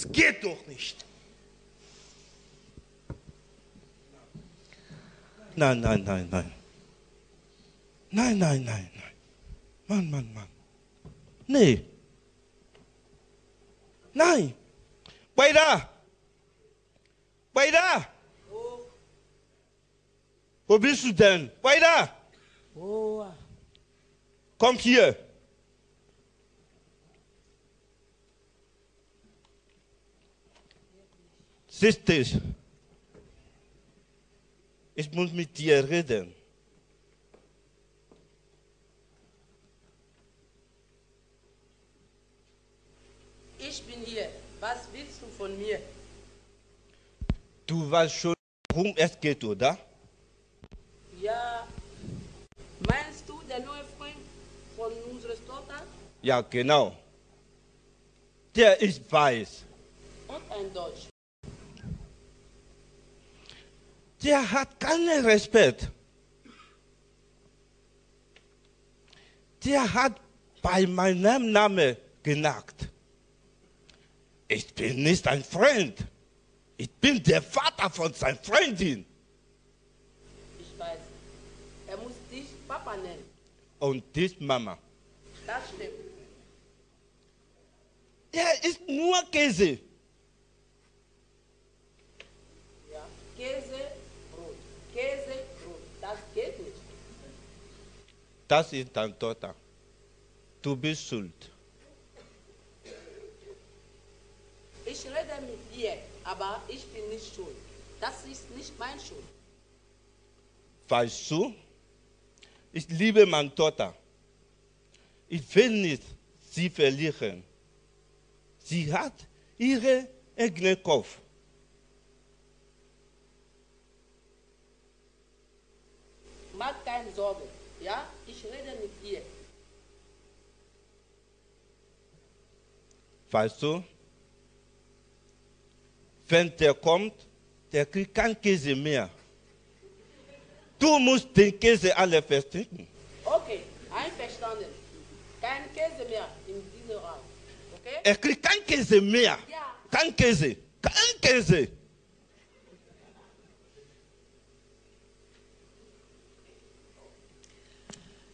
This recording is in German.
Das geht doch nicht. Nein, nein, nein, nein. Nein, nein, nein, nein. Mann, Mann, Mann. Nee. Nein. Beida. Beida. Wo bist du denn? Beida. Boa. Komm hier. Dich. Ich muss mit dir reden. Ich bin hier. Was willst du von mir? Du weißt schon, worum es geht, oder? Ja. Meinst du der neue Freund von unserer Tochter? Ja, genau. Der ist weiß. Und ein Deutsch. Der hat keinen Respekt. Der hat bei meinem Namen genagt. Ich bin nicht ein Freund. Ich bin der Vater von seiner Freundin. Ich weiß. Er muss dich Papa nennen. Und dich Mama. Das stimmt. Er ist nur Käse. Ja. Käse, Brot. Käse, Brot. Das geht nicht. Das ist dein Tochter. Du bist schuld. Ich rede mit dir, aber ich bin nicht schuld. Das ist nicht mein Schuld. Weißt du, ich liebe meine Tochter. Ich will nicht sie verlieren. Sie hat ihren eigenen Kopf. Mach keine Sorge. Ja? Ich rede mit dir. Weißt du, wenn der kommt, der kriegt keinen Käse mehr. Du musst den Käse alle verstecken. Okay, einverstanden. Kein Käse mehr in diesem Raum. Okay? Er kriegt keinen Käse mehr. Ja. Kein Käse. Kein Käse.